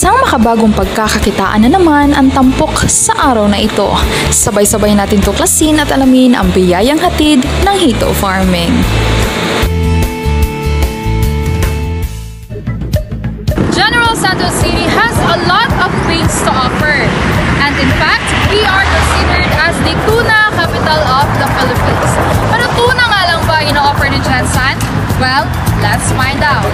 Isang makabagong pagkakakitaan na naman ang tampok sa araw na ito. Sabay-sabay natin tuklasin at alamin ang biyayang hatid ng Hito Farming. General Santos City has a lot of things to offer. And in fact, we are considered as the tuna capital of the Philippines. Pero tuna nga lang ba ino-offer ni Jensen? Well, let's find out.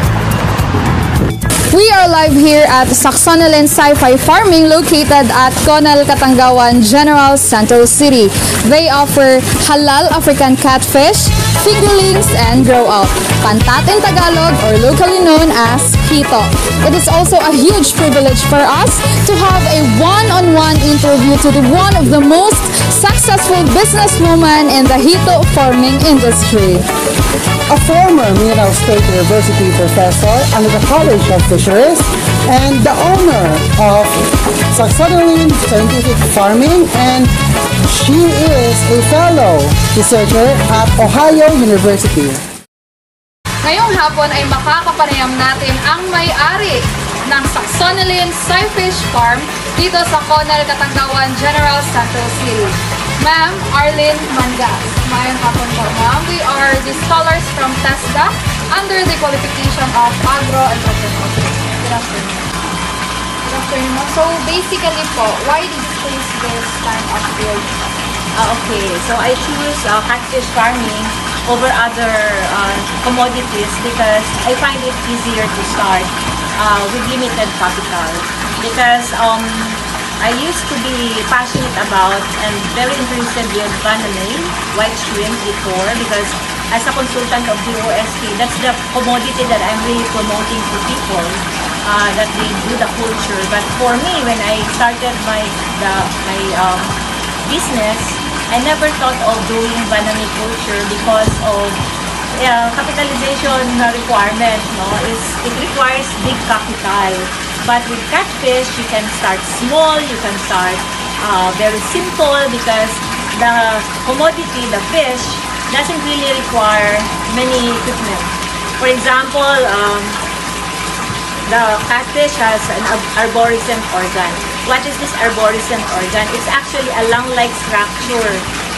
We are live here at Saxonolin Sci-Fi Farming located at Conal Katanggawan General Santos City. They offer halal African catfish, fingerlings, and grow out. Pantat in Tagalog or locally known as hito. It is also a huge privilege for us to have a one-on-one interview to the one of the most successful businesswoman in the hito farming industry. A former Mindanao State University professor under the College of Fisheries and the owner of Saxonolin Scientific Farming and she is a fellow researcher at Ohio University. Ngayong hapon ay makakapanayam natin ang may-ari ng Saxonolin Sci-Fish Farm dito sa Conal Katanggawan General Santos City. Ma'am Arlene Mangas. Mayang hapon po, ma'am. We are the scholars from TESDA under the qualification of Agro and Entrepreneurship. Good afternoon. Good afternoon. So basically po, why did you choose this kind of field? Ah, okay, so I choose uh, catfish farming over other uh, commodities because I find it easier to start uh, with limited capital. Because um, I used to be passionate about and very interested with banane, white shrimp before because as a consultant of the OST, that's the commodity that I'm really promoting to people uh, that they do the culture. But for me, when I started my the, my um, business, I never thought of doing banana culture because of uh, capitalization requirement. No, is it requires big capital. But with catfish, you can start small. You can start uh, very simple because the commodity, the fish, doesn't really require many equipment. For example, um, the catfish has an ar- arborescent organ. What is this arborescent organ? It's actually a lung-like structure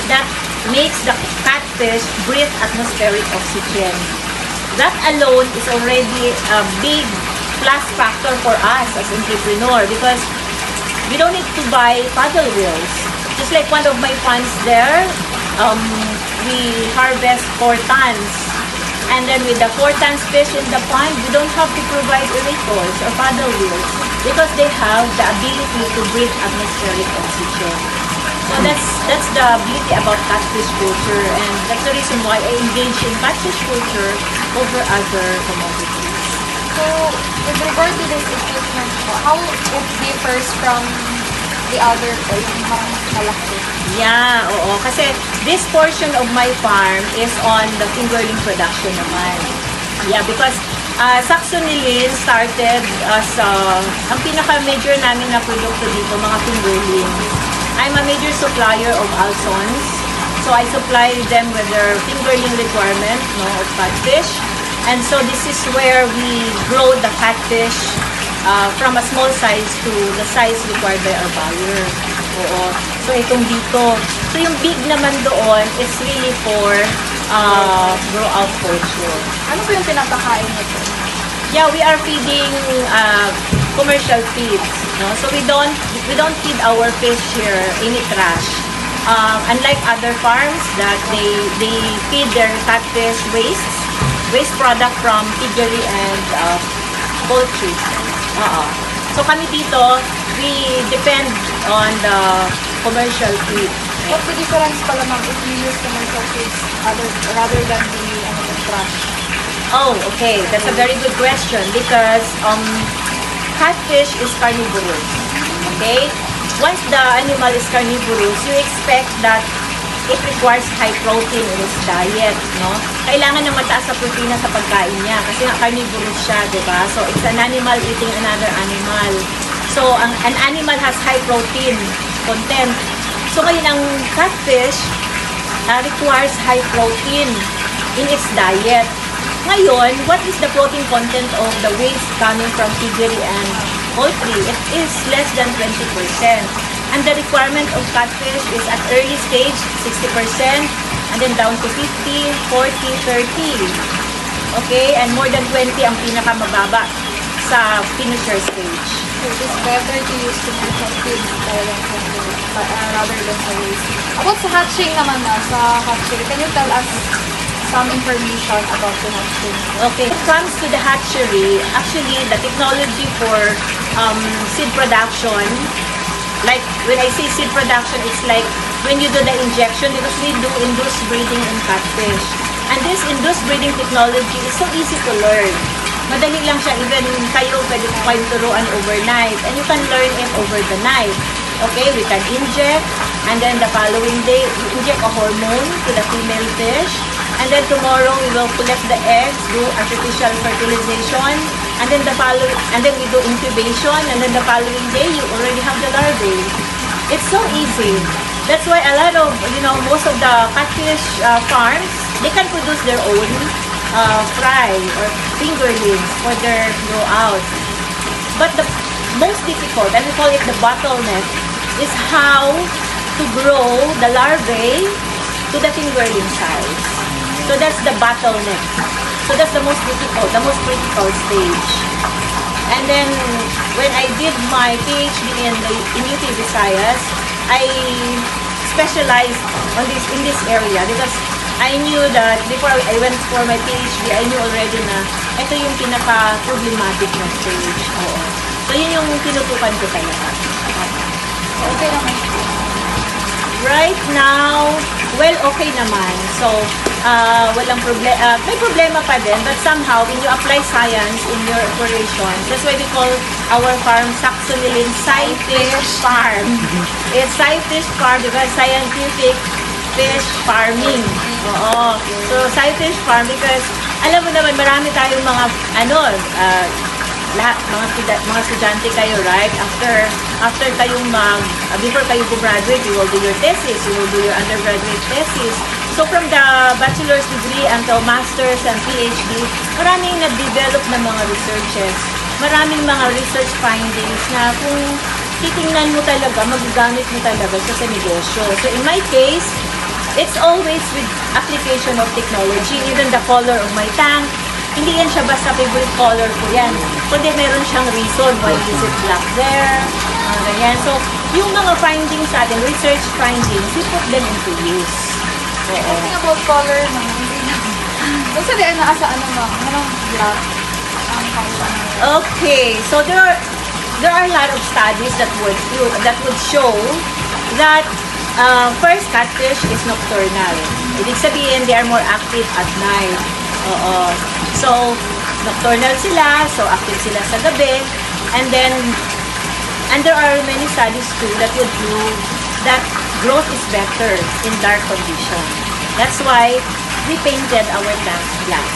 that makes the catfish breathe atmospheric oxygen. That alone is already a big plus factor for us as entrepreneur because we don't need to buy paddle wheels. Just like one of my funds there, um, we harvest 4 tons and then with the 4 tons fish in the pond, we don't have to provide aerators or paddle wheels because they have the ability to breathe atmospheric oxygen. So that's that's the beauty about catfish culture and that's the reason why I engage in catfish culture over other commodities. So, with regard to this equipment po, how it differs from the other po, yung malaki? Yeah, oo. Kasi this portion of my farm is on the fingerling production naman. Yeah, because uh, Saxonilin started as uh, ang pinaka-major namin na produkto dito, mga fingerling. I'm a major supplier of Alsons. So I supply them with their fingerling requirement no, of catfish. And so this is where we grow the catfish uh, from a small size to the size required by our buyer. Oo. So itong dito. So yung big naman doon is really for uh, grow out culture. Ano po yung pinapakain nito? Yeah, we are feeding uh, commercial feeds. No? So we don't we don't feed our fish here any trash. Um, unlike other farms that they they feed their catfish wastes, waste product from piggery and uh, poultry. Oo. So kami dito, we depend on the commercial feed. What's the difference pala ma'am if you use commercial feeds other, rather than the ano, the trash? Oh, okay. That's a very good question because um, catfish is carnivorous. Okay? Once the animal is carnivorous, you expect that it requires high protein in its diet, no? Kailangan ng mataas sa protina sa pagkain niya kasi nga carnivorous siya, di ba? So, it's an animal eating another animal. So, ang, an animal has high protein content. So, ngayon, ang catfish uh, requires high protein in its diet. Ngayon, what is the protein content of the waste coming from piggery and poultry, it is less than 20%. And the requirement of catfish is at early stage, 60%, and then down to 50, 40, 30. Okay? And more than 20 ang pinakamababa sa finisher stage. It is better to use commercial feed uh, rather than sa waste. About sa hatching naman na, sa hatchery, can you tell us some information about the hatching? Okay, when it comes to the hatchery, actually the technology for um, seed production, like when I say seed production, it's like when you do the injection because we do induced breeding in catfish. And this induced breeding technology is so easy to learn. Madali lang siya, even kayo pwede ko kayong turuan overnight. And you can learn it over the night. Okay, we can inject, and then the following day, we inject a hormone to the female fish. And then tomorrow we will collect the eggs, do artificial fertilization, and then the following, and then we do incubation, and then the following day you already have the larvae. It's so easy. That's why a lot of, you know, most of the catfish uh, farms, they can produce their own uh, fry or fingerlings for their grow out. But the most difficult, and we call it the bottleneck, is how to grow the larvae to the fingerling size. So that's the bottleneck. So that's the most difficult, the most critical stage. And then when I did my PhD in the in UT Visayas, I specialized on this in this area because I knew that before I went for my PhD, I knew already na ito yung pinaka-problematic na stage. Oo. So yun yung tinutukan ko talaga. Okay naman. Right now, well, okay naman. So, uh, walang problema. may problema pa din, but somehow, when you apply science in your operations, that's why we call our farm Saxonilin Sci-Fish Farm. It's Sci-Fish Farm because scientific fish farming. Oo. So, Sci-Fish Farm because, alam mo naman, marami tayong mga, ano, uh, lahat, mga, studa- mga estudyante kayo, right? After, after kayong mag, uh, before kayo graduate, you will do your thesis, you will do your undergraduate thesis. So from the bachelor's degree until master's and PhD, maraming nag-develop na mga researches. Maraming mga research findings na kung titingnan mo talaga, magagamit mo talaga siya sa negosyo. So in my case, it's always with application of technology, even the color of my tank, hindi yan siya basta favorite color ko yan. Kundi meron siyang reason why is it black there, mga ganyan. So, yung mga findings sa atin, research findings, we put them into use. Oo. Talking about color na. Basta di ay naasa ano na, anong ang color. Okay, so there are there are a lot of studies that would that would show that uh, first catfish is nocturnal. Ibig sabihin, they are more active at night. Oo. So, nocturnal sila, so active sila sa gabi. And then, and there are many studies too that would prove that growth is better in dark condition. That's why we painted our plants black.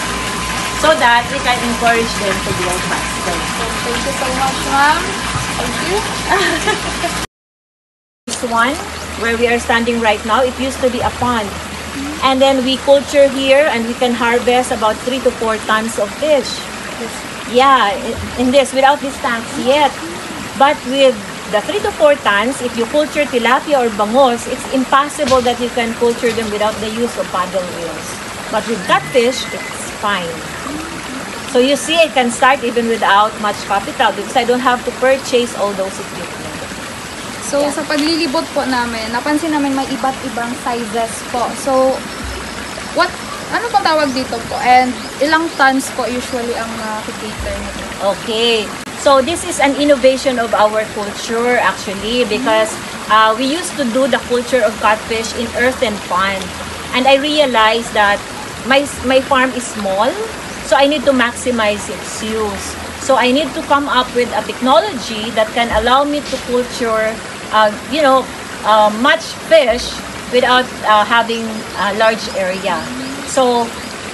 So that we can encourage them to grow faster. So, thank you so much, ma'am. Thank you. This one, where we are standing right now, it used to be a pond. Mm-hmm. And then we culture here and we can harvest about three to four tons of fish. Yeah, in this, without these tanks yet. Mm-hmm. But with the three to four tons, if you culture tilapia or bangos, it's impossible that you can culture them without the use of paddle wheels. But with catfish, it's fine. So you see, I can start even without much capital because I don't have to purchase all those equipment. So, sa paglilibot po namin, napansin namin may iba't ibang sizes po. So, what, ano pong tawag dito po? And ilang tons po usually ang nakikater nito? Okay. So this is an innovation of our culture actually because uh, we used to do the culture of catfish in earthen pond. And I realized that my, my farm is small, so I need to maximize its use. So I need to come up with a technology that can allow me to culture, uh, you know, uh, much fish without uh, having a large area. So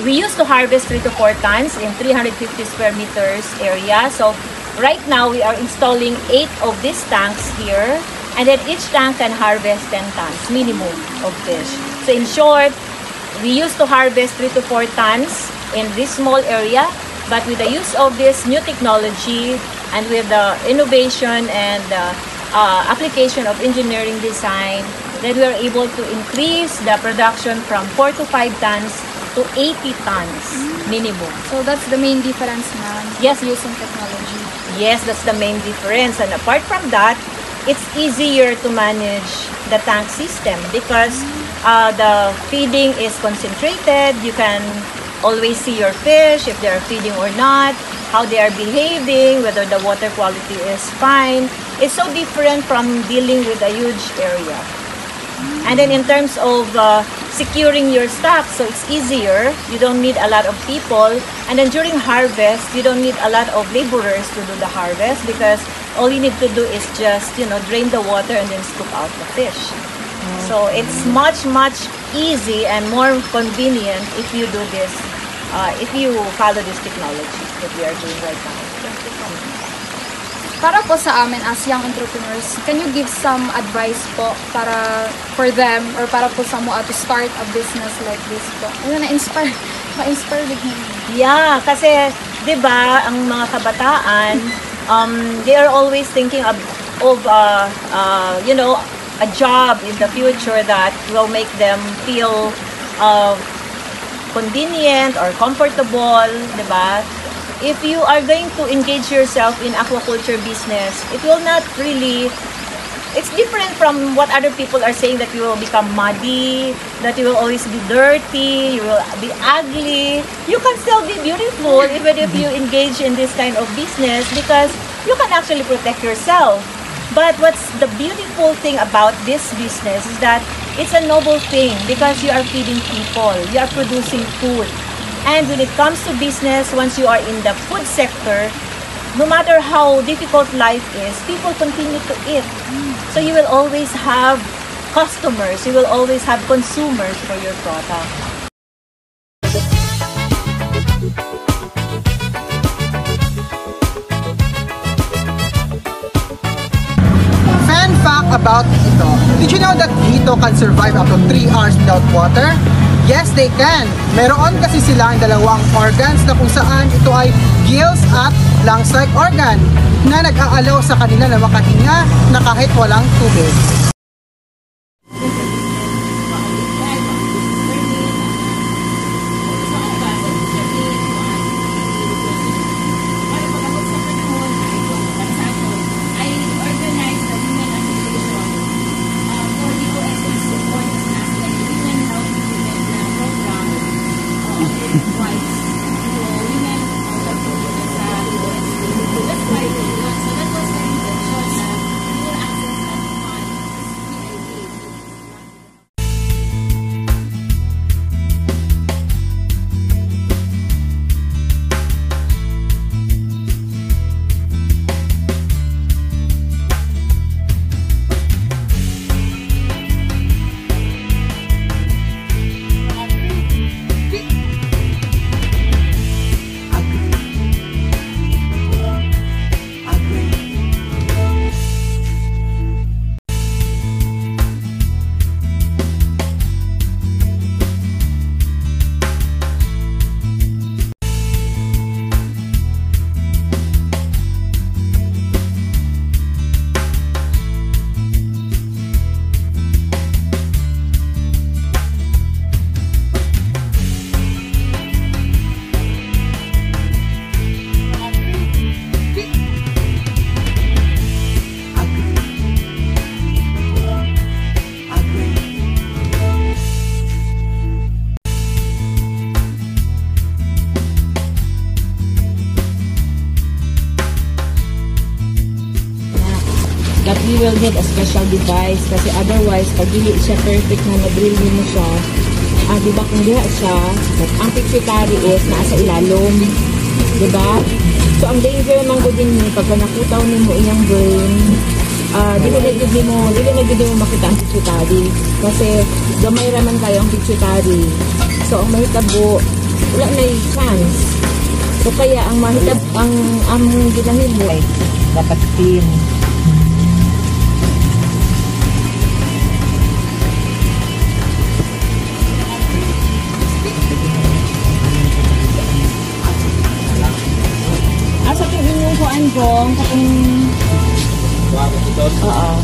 we used to harvest three to four tons in 350 square meters area. So right now we are installing eight of these tanks here, and then each tank can harvest 10 tons minimum of fish. So in short, we used to harvest three to four tons in this small area, but with the use of this new technology, And with the innovation and the uh, application of engineering design, then we are able to increase the production from 4 to 5 tons to 80 tons minimum. So that's the main difference na Yes. using technology. Yes, that's the main difference. And apart from that, it's easier to manage the tank system because uh, the feeding is concentrated. You can always see your fish if they are feeding or not, how they are behaving, whether the water quality is fine. It's so different from dealing with a huge area. And then in terms of uh, securing your stock, so it's easier. You don't need a lot of people. And then during harvest, you don't need a lot of laborers to do the harvest because all you need to do is just, you know, drain the water and then scoop out the fish. So it's much, much easy and more convenient if you do this, uh, if you follow this technology that we are doing right now. Para po sa amin as young entrepreneurs, can you give some advice po para for them or para po sa mga to start a business like this po? Ano na-inspire? Ma-inspire with him. Yeah, kasi 'di ba ang mga kabataan um they are always thinking of of uh, uh, you know a job in the future that will make them feel uh, convenient or comfortable, 'di ba? If you are going to engage yourself in aquaculture business, it will not really it's different from what other people are saying that you will become muddy, that you will always be dirty, you will be ugly. You can still be beautiful even if you engage in this kind of business because you can actually protect yourself. But what's the beautiful thing about this business is that it's a noble thing because you are feeding people, you are producing food. And when it comes to business, once you are in the food sector, no matter how difficult life is, people continue to eat. So you will always have customers, you will always have consumers for your product. Fun fact about Hito. Did you know that Hito can survive up to 3 hours without water? Yes, they can. Meron kasi silang dalawang organs na kung saan ito ay gills at lungs-like organ na nag-aalaw sa kanila na makahinga na kahit walang tubig. Will need a special device kasi otherwise pag dili siya perfect na na-drill mo siya ah di ba kung diha siya ang pituitary is nasa ilalom di ba? So ang danger man ko din ni pagka nakutaw nimo iyang brain ah dili na gid mo dili gid mo makita ang pituitary. Kasi gamay raman kayo ang pituitary. So ang mahitabo wala na yung chance. So kaya ang mahitab ang ang ginahimo ay dapat clean Asa kung inyong kuan kuan jong katong Oo.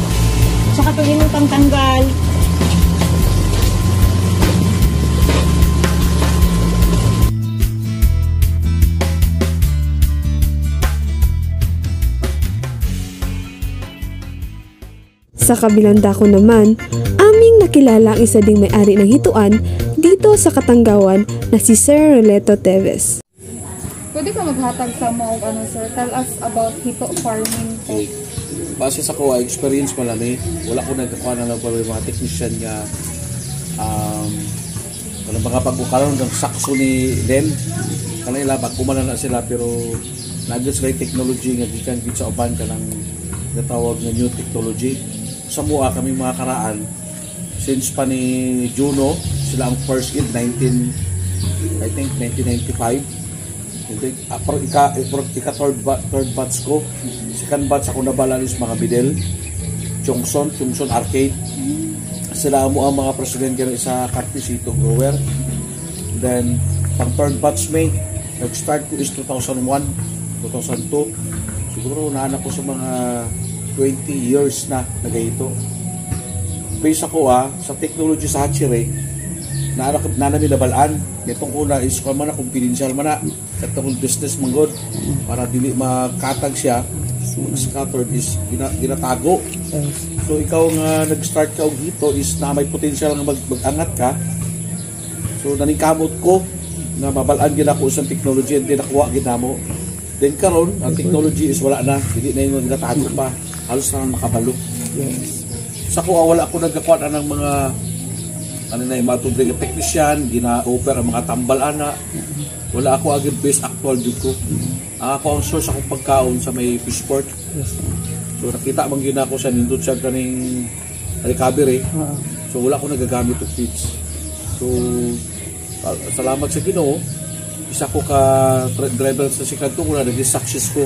Sa katong imong pangtanggal. Sa kabilang dako naman, aming nakilala ang isa ding may-ari ng hituan dito sa Katanggawan na si Sir Roleto Teves. Pwede ka maghatag sa mo ano sir? Tell us about hito farming po. base sa ko experience pa lang eh. Wala ko nagkakuha na lang pa mga technician nga um wala mga pagkukaroon ng sakso ni Len kanila bagkuman na sila pero nagos kay technology nga gikan gid sa uban ka ng natawag nga new technology. Sa mua kami mga karaan since pa ni Juno sila ang first in 19 I think 1995 hindi, uh, pero ika, pero ika third, ba, third batch ko. Second batch ako nabala is mga Bidel, Chongson, Chongson Arcade. Sila mo ang mga presidente ng isa Carpicito Grower. Then, pang third batch may, nag-start ko is 2001, 2002. Siguro naanak ko sa mga 20 years na nagayito. Base ako ah, sa technology sa Hatchery, na na namin nabalaan itong una is kung man na confidential man na katong business man god para dili makatag siya. So scattered is gina, ginatago. So ikaw nga nag-start ka og dito is na may potential nga mag, mag-angat ka. So naningkamot ko na mabalaan gid ako sa technology and nakuha gid namo. Then karon ang technology is wala na. Dili na yung nagatago pa. Halos na makabalo. Sa ko wala ako nagkakuha ng mga ano na yung mga tubig ng technician, gina-offer ang mga tambal ana. Wala ako agad base actual jud ko. Ang ako ang source akong pagkaon sa may fishport. So nakita man gyud ako sa nindot siya kaning recovery. So wala ako nagagamit og feeds. So ah, salamat sa Ginoo. Isa ko ka driver sa sikanto ko na naging success ko.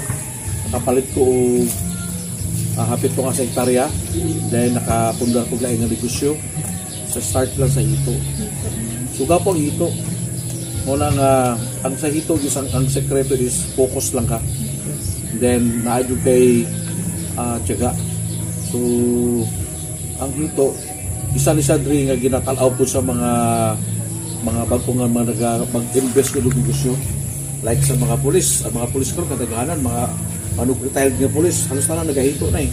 Nakapalit ko og ah, hapit ko nga sa hektarya dahil nakapundar ko laing nga negosyo sa start lang sa hito. Suga po hito. Muna nga, ang sa hito, is, ang, ang sekreto is focus lang ka. Then, naadyo kay uh, tiyaga. So, ang hito, isa ni Sadri nga ginatalaw po sa mga mga bago nga mga nag, mag-invest ko negosyo. Like sa mga pulis, ang mga pulis ko, kataganan, mga manug-retired nga pulis, halos na lang nagahito na eh.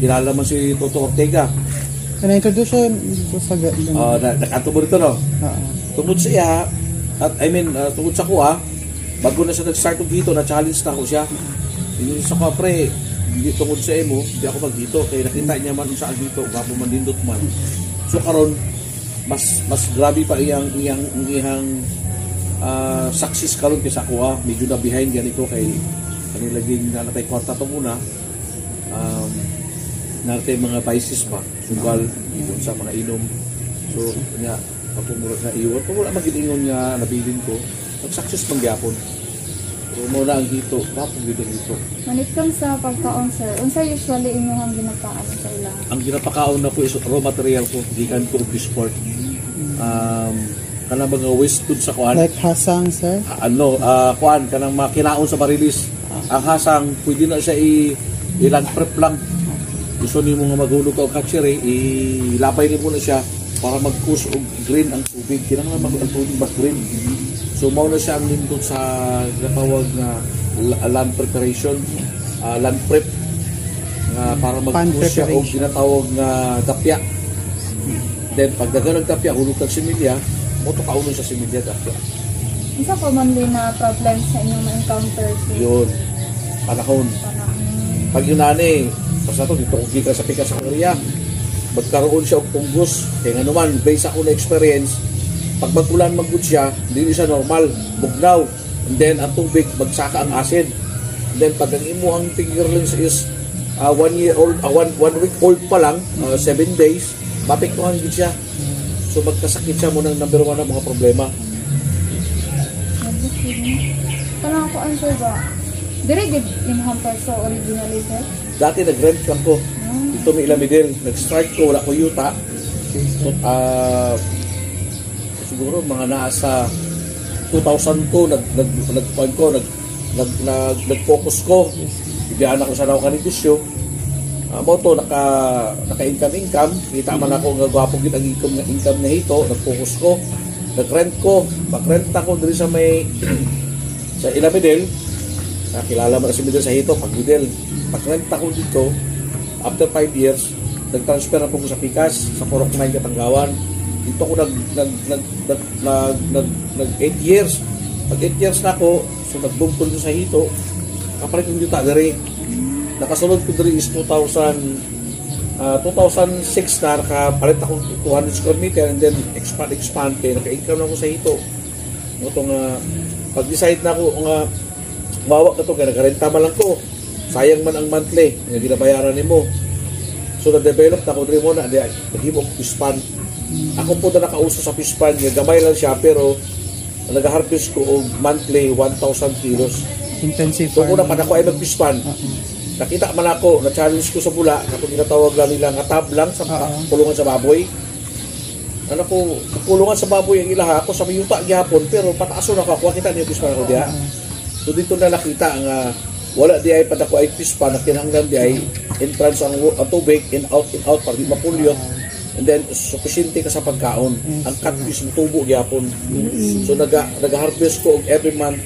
Kilala man si Toto Ortega, Can I introduce siya dito sa ga- Uh, na, nakatubo rito, no? Oo. Tungkol sa iya, at I mean, uh, tungkol sa kuha, bago na siya nag-start og dito, na-challenge na ako siya. Yung sa kuha, pre, hindi tungkol sa emo, hindi ako mag-dito. Kaya nakita niya man saan dito, bago man dindot man. So karon mas mas grabe pa iyang iyang iyang uh, success karon kaysa kuha. Medyo na behind yan ko kay kanila laging na natay kwarta to muna. Um, natin mga vices pa sugal yun sa mga inom. So nga kapumurag na iwan. Kung wala magilingon nga nabilin ko nag success pang gyapon? So mo na ang hito gid ang hito. When it comes sa pagkaon sir, unsa usually inyong ginapaan sa ilang? ang ginapakaon na ko is raw material ko gikan ko og sport um kana mga waste food sa kuan? Like hasang, sir? Ah, ano ah kuan kanang mga kinaon sa barilis. Ang hasang pwede na siya i ilang prep lang gusto nimo nga maghulog ka og hatchery ilapay nimo na siya para mag-push og green ang tubig. Kinahanglan mag ang tubig mas green? So mao na siya ang nindot sa gatawag nga la- land preparation ah, land prep nga para Pan mag-push siya og ginatawag nga tapya. Then pag dagan ng tapya hulog kag similya mo to kaunon sa similya tapya. Unsa pa man din na problem sa inyong ma-encounter yun. Panahon. Panahon? pag yun nani basta to dito kung kita sa pikas sa area magkaroon siya og punggos kaya nga naman based ako na experience pag magulan magud siya hindi siya normal. Bugnaw. And then ang tubig magsaka ang acid. And then pag ang imuhang fingerlings is uh, one year old uh, one, one week old pa lang uh, seven days mapiktuhan gid siya. So magkasakit siya mo ng number one na mga problema. Kanang ako answer ba? Dire gid in hamper so originally sir. Dati nag-rent lang ko. Dito may ilamidel. Nag-start ko, wala ko yuta. So, ah, siguro mga nasa 2002 nag nag nag ko nag nag, nag, nag-focus ko bibiyaan ako sa naw kanegosyo. Uh, mo to naka naka-income income, kita man ako nga gwapo gid ang income nga income na hito, nag-focus ko, nag-rent ko, pag-rent ako diri sa may sa Ilabidel, nakilala mo na si sa hito, pag Midel, pag-rent ako dito, after 5 years, nag-transfer na ko sa Pikas, sa Korok 9 Katanggawan. Dito ako nag nag nag nag nag, nag, nag 8 years. Pag 8 years na ako, so nag-boom ko dito sa hito, kapalit ko dito diri. Nakasunod ko diri is 2000 ah, 2006 na nakapalit ako 200 square meter and then expand expand kaya naka-income na ako sa hito. Ito nga pag-decide na ako nga mawa ka to kaya nagarenta man lang ko. Sayang man ang monthly nga ginabayaran nimo. So na-develop na ko diri mo na naghimo ko pispan. Ako po na nakauso sa pispan nga gamay lang siya pero nag-harvest ko og monthly 1,000 kilos. Intensive So una pa na ako ay magpispan. Nakita man ako, na-challenge ko sa bula, kapag ginatawag lang nila nga tab lang sa Oo. kulungan sa baboy. Ano ko, kulungan sa baboy ang ilaha ako sa mayuta gyapon pero pataaso na ako, kita niyo pispan ako diha. So dito na nakita nga wala di ay padako ay pispan na kinahanglan di ay entrance ang, ang tubig in out in out para di mapulyot and then sufficiente ka sa pagkaon. Ang catfish mo tubo gyapon. So naga naga-harvest ko every month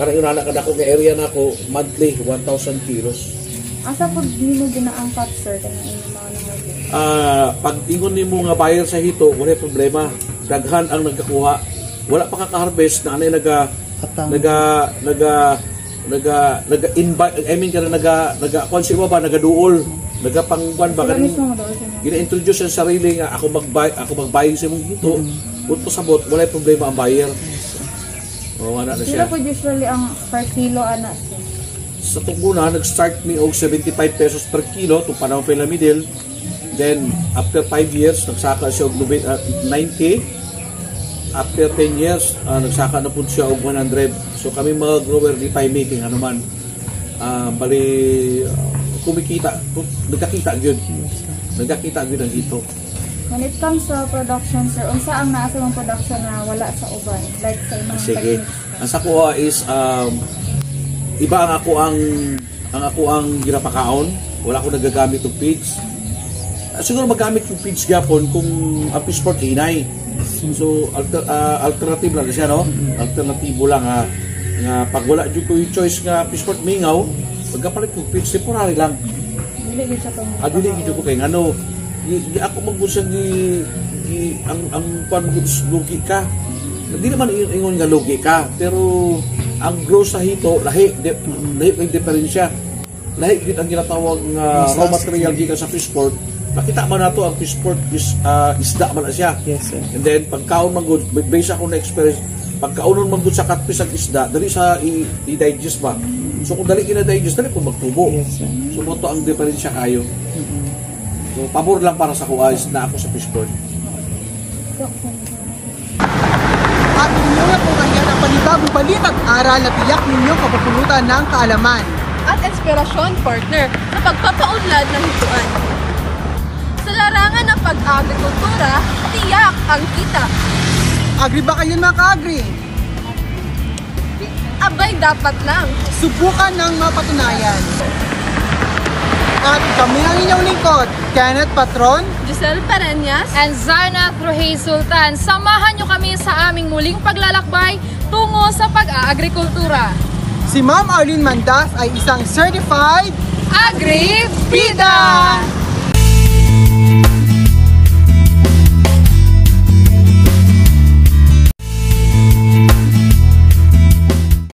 karang yun anak ako nga area na ako monthly 1,000 kilos. Asa pag di mo ginaangkat, sir, ka nangyari? ah pag ingon nimo nga buyer sa hito wala problema. Daghan ang nagkakuha. Wala pa kaka-harvest na anay naga Atang. naga naga naga naga invite I mean kana naga naga kon si ba naga duol naga pangwan ba Sila inyo. gina-introduce sa sarili nga ako magbay ako magbayad sa imong hito mm sabot wala problema ang buyer Oo, ana na Sila siya. po usually ang per kilo, anak, sir. Sa tunguna, nag-start mi og 75 pesos per kilo, itong panahon pa middle. Then, after 5 years, nagsaka siya og lubi- ah, 90. After 10 years, ah, nagsaka na po siya og 100. So kami mga grower, di pa making ano man. Ah, bali, ah, kumikita, kum- nagkakita gyud. Nagkakita gyud ang hito. When it comes sa production, sir, unsa ang nasa mong production na wala sa uban? Like sa mga Sige. techniques? Ang sa kuha is um, iba ang ako ang ang ako ang ginapakaon. Wala ko nagagamit ng feeds. Ah, siguro magamit yung feeds gapon kung ang fish port inay. So alter, ah, alternative lang siya no. Alternatibo lang ha. Nga pag wala jud ko yung choice nga fish port mingaw, pagkapalit ko feeds temporary lang. Dili sa tong Adili gid ko kay ngano. Di, di ako magbusag gi, gi ang ang mo lugi ka. Hindi naman ingon nga lugi ka, pero ang gross sa hito lahi de, lahi kay diferensya. Lahi gid ang ginatawag nga raw material gikan sa fish port. Makita man nato ang fish port is ah, isda man na siya. Yes, sir. And then pagkaon man gud based ako na experience pagkaunon man gud sa catfish ang isda dali sa i-digest ba. So kung dali kina-digest dali kung magtubo. Yes, sir. So mo to ang diferensya kayo. So pabor lang para sa kuwais na ako sa fish port. At inyo na po ngayon ang panibagong balita at aral na tiyak ninyong kapupulutan ng kaalaman. at inspirasyon partner sa pagpapaunlad ng hituan. Sa larangan ng pag-agrikultura, tiyak ang kita. Agri ba kayo mga ka-agri? Abay dapat lang. Subukan ng mapatunayan. At kami ang inyong lingkod, Kenneth Patron, Giselle Pereñas, And Zana Truhay Sultan, samahan nyo kami sa aming muling paglalakbay tungo sa pag-aagrikultura. si Ma'am Arlene Mandas ay isang certified Agri PIDA!